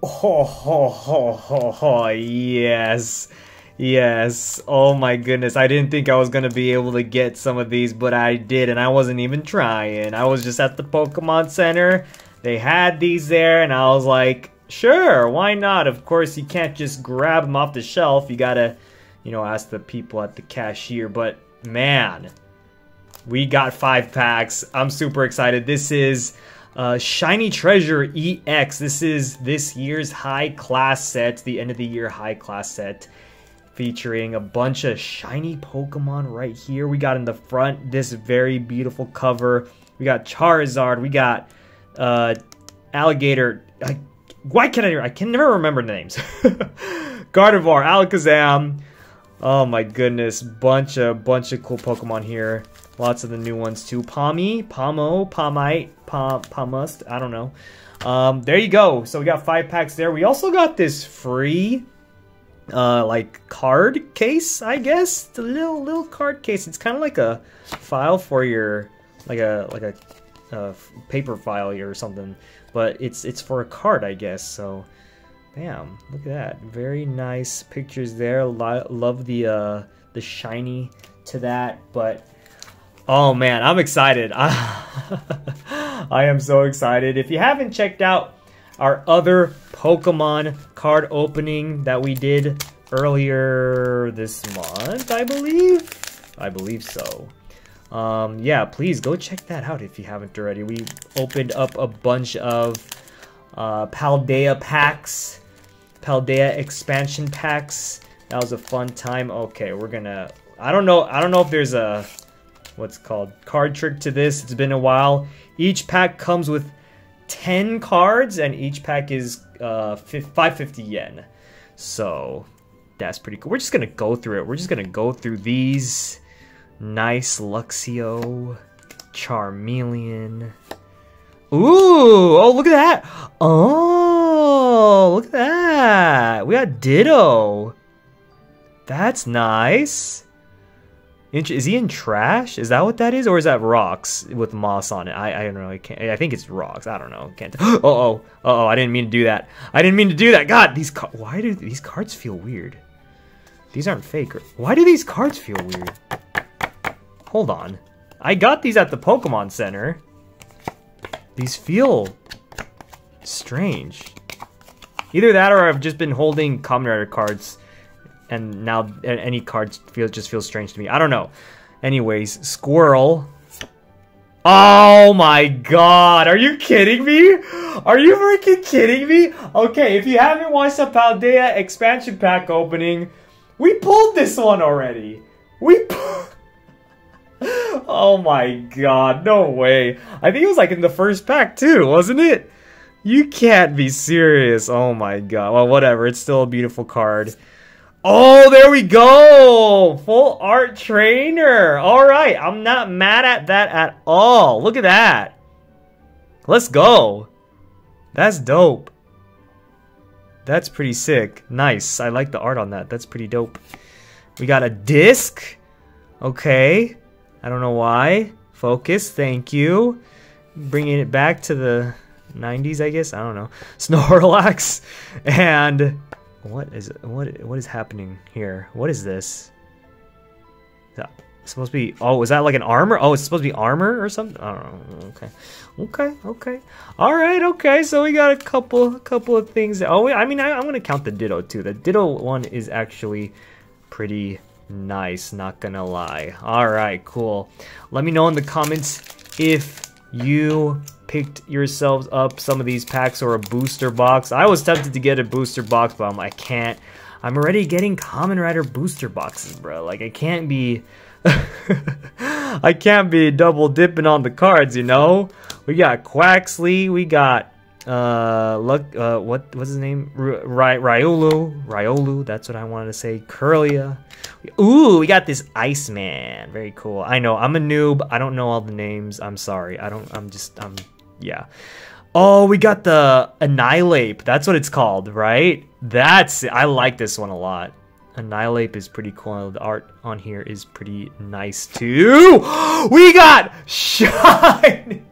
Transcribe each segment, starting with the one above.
Oh, ho, ho, ho, ho, yes. Yes. Oh my goodness. I didn't think I was going to be able to get some of these, but I did, and I wasn't even trying. I was just at the Pokemon Center. They had these there, and I was like, sure, why not? Of course, you can't just grab them off the shelf. You gotta, you know, ask the people at the cashier. But man, we got five packs. I'm super excited. This is uh, Shiny Treasure EX. This is this year's high class set, the end of the year high class set featuring a bunch of shiny Pokemon right here. We got in the front this very beautiful cover. We got Charizard. We got uh, Alligator. I, why can't I? I can never remember the names. Gardevoir, Alakazam. Oh my goodness, bunch of bunch of cool Pokemon here. Lots of the new ones too. Pawmi, Pawmo, Pawmite, Pom, Pawmust. I don't know. Um, there you go. So we got five packs there. We also got this free uh, like card case, I guess. The little little card case. It's kind of like a file for your like a like a uh, paper file or something, but it's it's for a card, I guess. So, bam! Look at that. Very nice pictures there. Lo love the uh, the shiny to that, but. Oh man, I'm excited. I am so excited. If you haven't checked out our other Pokemon card opening that we did earlier this month, I believe. I believe so. Um, yeah, please go check that out if you haven't already. We opened up a bunch of uh, Paldea packs, Paldea expansion packs. That was a fun time. Okay, we're gonna. I don't know. I don't know if there's a what's called card trick to this. It's been a while. Each pack comes with 10 cards, and each pack is uh, 550 yen. So that's pretty cool. We're just gonna go through it. We're just gonna go through these. Nice Luxio, Charmeleon. Ooh! Oh, look at that! Oh, look at that! We got Ditto. That's nice. Is he in trash? Is that what that is, or is that rocks with moss on it? I I don't know. I can't. I think it's rocks. I don't know. Can't. Oh oh oh oh! I didn't mean to do that. I didn't mean to do that. God, these why do these cards feel weird? These aren't fake. Why do these cards feel weird? Hold on. I got these at the Pokemon Center. These feel strange. Either that, or I've just been holding Kamen Rider cards and now any cards feel just feels strange to me. I don't know. Anyways, Squirrel. Oh my god, are you kidding me? Are you freaking kidding me? Okay, if you haven't watched the Paldea expansion pack opening, we pulled this one already. We Oh my god, no way. I think it was like in the first pack too, wasn't it? You can't be serious. Oh my god. Well, whatever. It's still a beautiful card. Oh, there we go! Full art trainer. All right, I'm not mad at that at all. Look at that. Let's go. That's dope. That's pretty sick. Nice. I like the art on that. That's pretty dope. We got a disc. Okay. I don't know why. Focus. Thank you. Bringing it back to the 90s, I guess. I don't know. Snorlax. And what is what what is happening here? What is this? Is supposed to be oh is that like an armor? Oh it's supposed to be armor or something? I don't know. Okay. Okay, okay. Alright, okay, so we got a couple a couple of things. Oh I mean I, I'm gonna count the Ditto too. The Ditto one is actually pretty nice, not gonna lie. Alright, cool. Let me know in the comments if you picked yourselves up some of these packs or a booster box. I was tempted to get a booster box, but I'm, I can't. I'm already getting Kamen Rider booster boxes, bro. Like, I can't be... I can't be double dipping on the cards, you know? We got Quaxly, we got uh, look, uh, what what's his name? Ry Riolu, Riolu. That's what I wanted to say. Kirlia. Ooh, we got this Iceman. Very cool. I know I'm a noob. I don't know all the names. I'm sorry. I don't. I'm just. I'm. Yeah. Oh, we got the Annihilape. That's what it's called, right? That's. I like this one a lot. Annihilape is pretty cool. The art on here is pretty nice too. We got Shine.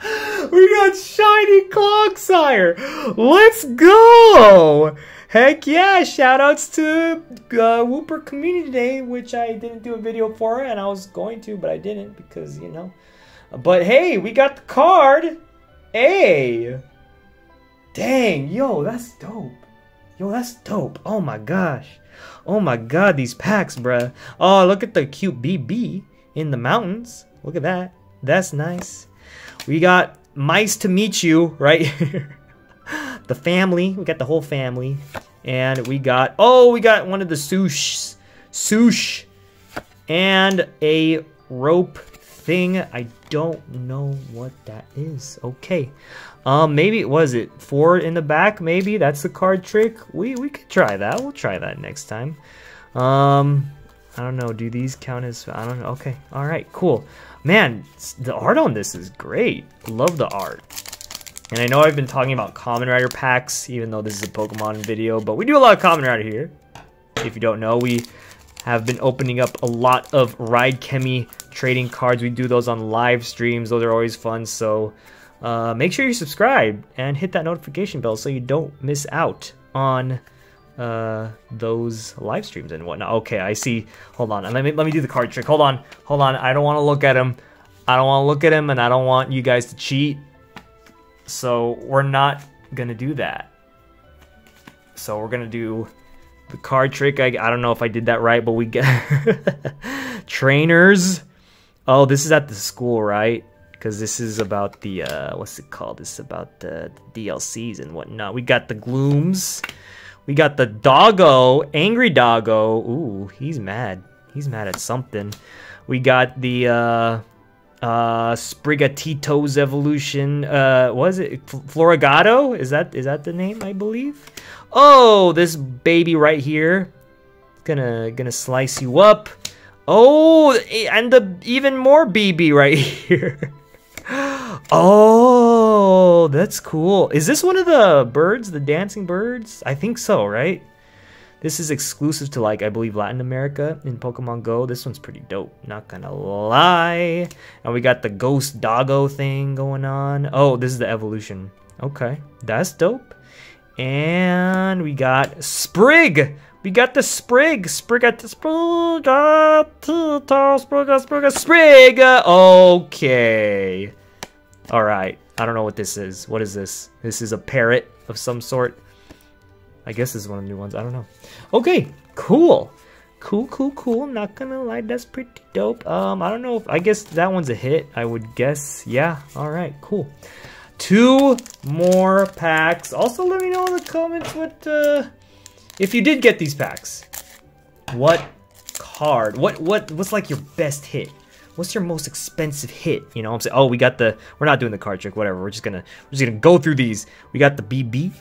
we got shiny Clodsire. Let's go. Heck yeah! Shoutouts to uh, Wooper Community Day, which I didn't do a video for, and I was going to, but I didn't because you know. But hey, we got the card. Hey, dang, yo, that's dope. Yo, that's dope. Oh my gosh. Oh my god, these packs, bruh. Oh, look at the cute BB in the mountains. Look at that. That's nice. We got Mice to Meet You right here. the family. We got the whole family. And we got, oh, we got one of the sush. Sush. And a rope thing. I don't know what that is. Okay. Um, maybe, it was it four in the back? Maybe that's the card trick. We, we could try that. We'll try that next time. Um, I don't know. Do these count as, I don't know. Okay. All right, cool. Man, the art on this is great. Love the art. And I know I've been talking about Kamen Rider packs, even though this is a Pokemon video, but we do a lot of Kamen Rider here. If you don't know, we have been opening up a lot of Ride Chemy trading cards. We do those on live streams. Those are always fun, so uh, make sure you subscribe and hit that notification bell so you don't miss out on uh, those live streams and whatnot. Okay, I see. Hold on. Let me let me do the card trick. Hold on. Hold on. I don't want to look at him. I don't want to look at him, and I don't want you guys to cheat. So we're not gonna do that. So we're gonna do the card trick. I, I don't know if I did that right, but we get trainers. Oh, this is at the school, right? because this is about the uh, what's it called? This is about the, the, DLCs and whatnot. We got the Glooms, we got the Doggo, Angry Doggo. Ooh, he's mad. He's mad at something. We got the uh, uh, Sprigatito's evolution. Uh, was it Floragato? Is that is that the name? I believe. Oh, this baby right here, gonna gonna slice you up. Oh, and the even more BB right here. Oh, that's cool. Is this one of the birds, the dancing birds? I think so, right? This is exclusive to, like, I believe Latin America in Pokemon Go. This one's pretty dope, not gonna lie. And we got the Ghost Doggo thing going on. Oh, this is the evolution. Okay, that's dope. And we got Sprig! We got the Sprig! Sprig at the Sprig! Sprig! Sprig! Sprig! Okay. Alright. I don't know what this is. What is this? This is a parrot of some sort. I guess this is one of the new ones. I don't know. Okay. Cool. Cool, cool, cool. Not gonna lie. That's pretty dope. Um, I don't know if... I guess that one's a hit. I would guess. Yeah. Alright. Cool. Two more packs. Also, let me know in the comments what... Uh, if you did get these packs. What card? What, what, what's like your best hit? what's your most expensive hit? You know, I'm saying, oh, we got the, we're not doing the card trick, whatever. We're just gonna, we're just gonna go through these. We got the BB,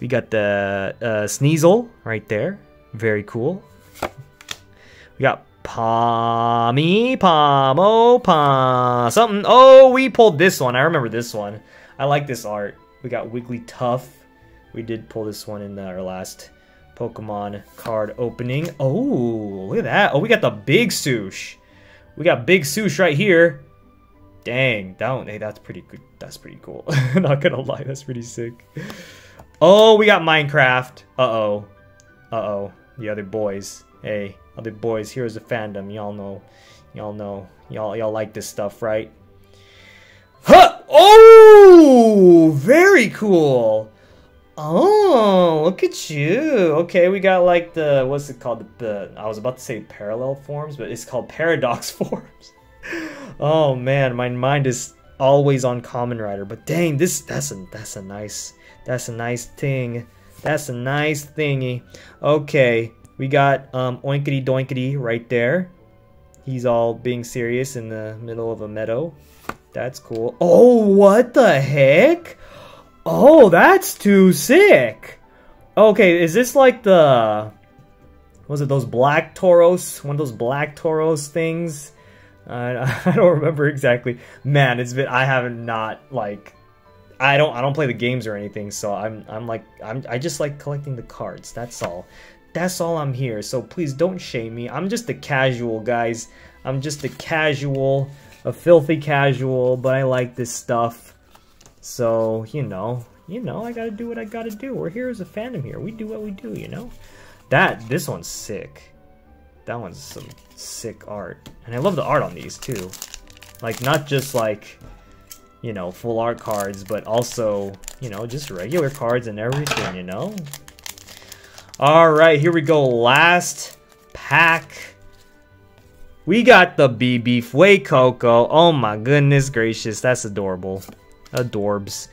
we got the uh, Sneasel right there, very cool. We got Pawmi, Pawmo, Pom, something. Oh, we pulled this one. I remember this one. I like this art. We got Wigglytuff. We did pull this one in our last Pokemon card opening. Oh, look at that. Oh, we got the big Swoosh. We got Big Swoosh right here. Dang, down. Hey, that's pretty good. That's pretty cool. Not gonna lie, that's pretty sick. Oh, we got Minecraft. Uh-oh. Uh-oh. The other boys. Hey, other boys, here's a fandom. Y'all know. Y'all know. Y'all y'all like this stuff, right? Huh! Oh! Very cool! Oh, look at you. Okay, we got like the, what's it called? The, I was about to say parallel forms, but it's called paradox forms. oh man, my mind is always on Kamen Rider, but dang, this, that's a, that's a nice, that's a nice thing. That's a nice thingy. Okay, we got um, Oinkity Doinkity right there. He's all being serious in the middle of a meadow. That's cool. Oh, what the heck? Oh, that's too sick. Okay, is this like the... Was it those black Tauros? One of those black Tauros things? I don't remember exactly. Man, it's been... I haven't not, like... I don't I don't play the games or anything, so I'm I'm like I'm I just like collecting the cards. That's all. That's all I'm here. So please don't shame me. I'm just a casual, guys. I'm just a casual, a filthy casual, but I like this stuff. So, you know, you know, I gotta do what I gotta do. We're here as a fandom here. We do what we do, you know? That, this one's sick. That one's some sick art. And I love the art on these, too. Like, not just like, you know, full art cards, but also, you know, just regular cards and everything, you know? Alright, here we go. Last pack. We got the BB Fuecoco. Oh my goodness gracious, that's adorable. Adorbs.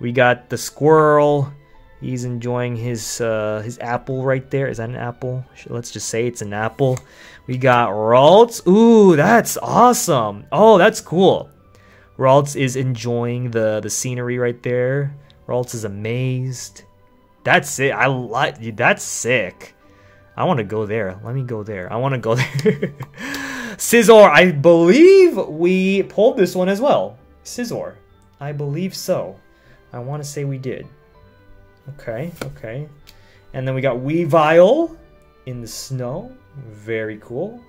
We got the squirrel. He's enjoying his uh, his apple right there. Is that an apple? Let's just say it's an apple. We got Ralts. Ooh, that's awesome. Oh, that's cool. Ralts is enjoying the the scenery right there. Ralts is amazed. That's it. I like that's sick. I want to go there. Let me go there. I want to go there. Scizor, I believe we pulled this one as well. Scizor. I believe so. I want to say we did. Okay, okay. And then we got Weavile in the snow. Very cool.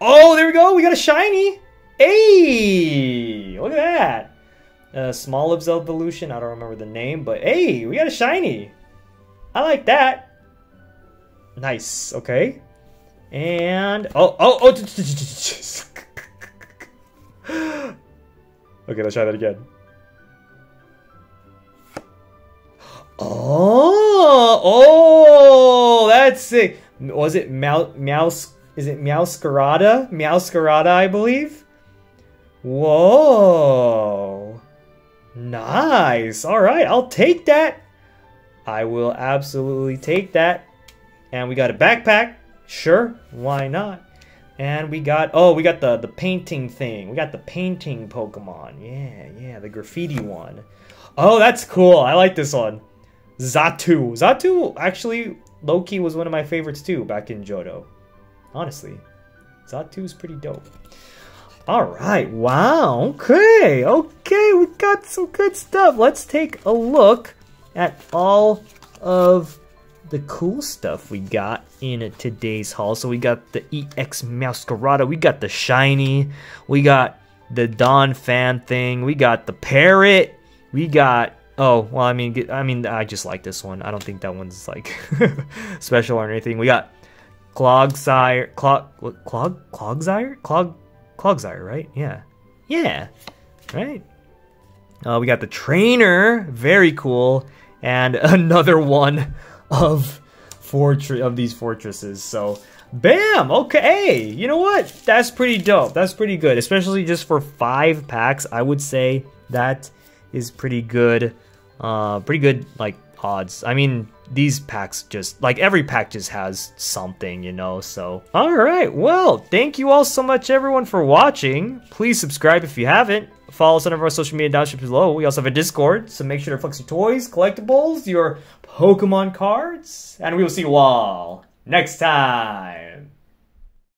Oh, there we go. We got a shiny. Hey, look at that. Uh, Smoliv evolution. I don't remember the name, but hey, we got a shiny. I like that. Nice. Okay. And oh oh oh. okay, let's try that again. Oh, oh, that's sick. Was it? Mouse? Is it Meowscarada? Meowscarada, I believe. Whoa, nice. All right, I'll take that. I will absolutely take that. And we got a backpack. Sure, why not? And we got oh, we got the the painting thing. We got the painting Pokemon. Yeah, yeah, the graffiti one. Oh, that's cool. I like this one. Xatu. Xatu, actually, Loki was one of my favorites too back in Johto. Honestly, Xatu is pretty dope. All right, wow, okay, okay, we got some good stuff. Let's take a look at all of the cool stuff we got in today's haul. So we got the EX Meowscarada, we got the Shiny, we got the Donphan thing, we got the Parrot, we got Oh, well, I mean, I mean, I just like this one. I don't think that one's, like, special or anything. We got Clodsire, Clog, Clog, Clodsire? Clog, Clodsire, right? Yeah. Yeah, right? Uh, we got the Trainer, very cool, and another one of fortress of these fortresses. So, bam, okay, you know what? That's pretty dope. That's pretty good, especially just for five packs. I would say that is pretty good uh, pretty good like odds. I mean, these packs just like every pack just has something, you know. So, all right. Well, thank you all so much, everyone, for watching. Please subscribe if you haven't. Follow us on our social media down below. We also have a Discord, so make sure to flex your toys, collectibles, your Pokemon cards, and we will see you all next time.